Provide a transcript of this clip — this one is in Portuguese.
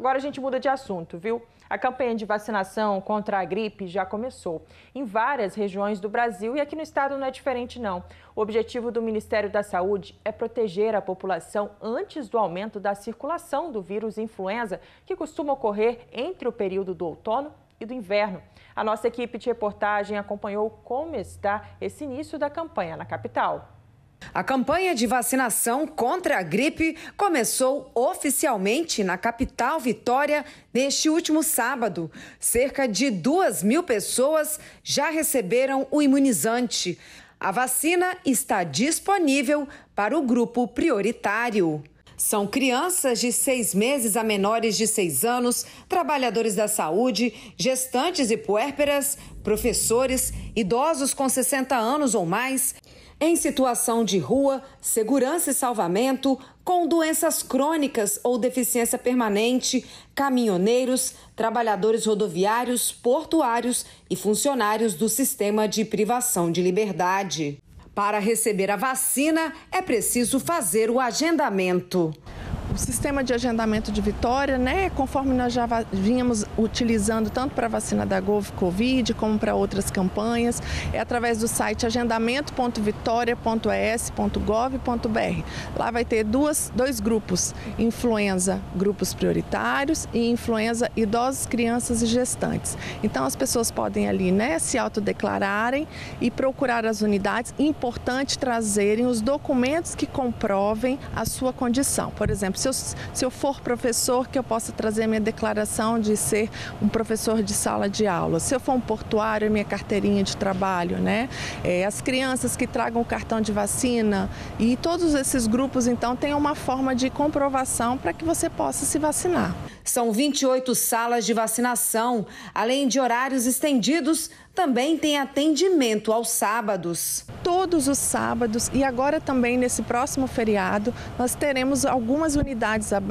Agora a gente muda de assunto, viu? A campanha de vacinação contra a gripe já começou em várias regiões do Brasil e aqui no estado não é diferente não. O objetivo do Ministério da Saúde é proteger a população antes do aumento da circulação do vírus influenza, que costuma ocorrer entre o período do outono e do inverno. A nossa equipe de reportagem acompanhou como está esse início da campanha na capital. A campanha de vacinação contra a gripe começou oficialmente na capital Vitória neste último sábado. Cerca de duas mil pessoas já receberam o imunizante. A vacina está disponível para o grupo prioritário. São crianças de seis meses a menores de seis anos, trabalhadores da saúde, gestantes e puérperas, professores, idosos com 60 anos ou mais em situação de rua, segurança e salvamento, com doenças crônicas ou deficiência permanente, caminhoneiros, trabalhadores rodoviários, portuários e funcionários do sistema de privação de liberdade. Para receber a vacina, é preciso fazer o agendamento o sistema de agendamento de Vitória, né, conforme nós já vínhamos utilizando tanto para a vacina da Covid como para outras campanhas, é através do site agendamento.vitoria.es.gov.br. Lá vai ter duas, dois grupos, influenza, grupos prioritários e influenza idosos, crianças e gestantes. Então as pessoas podem ali, né, se autodeclararem e procurar as unidades. Importante trazerem os documentos que comprovem a sua condição. Por exemplo, se eu, se eu for professor, que eu possa trazer minha declaração de ser um professor de sala de aula. Se eu for um portuário, minha carteirinha de trabalho, né? É, as crianças que tragam o cartão de vacina e todos esses grupos, então, têm uma forma de comprovação para que você possa se vacinar. São 28 salas de vacinação, além de horários estendidos também tem atendimento aos sábados. Todos os sábados e agora também nesse próximo feriado, nós teremos algumas unidades abertas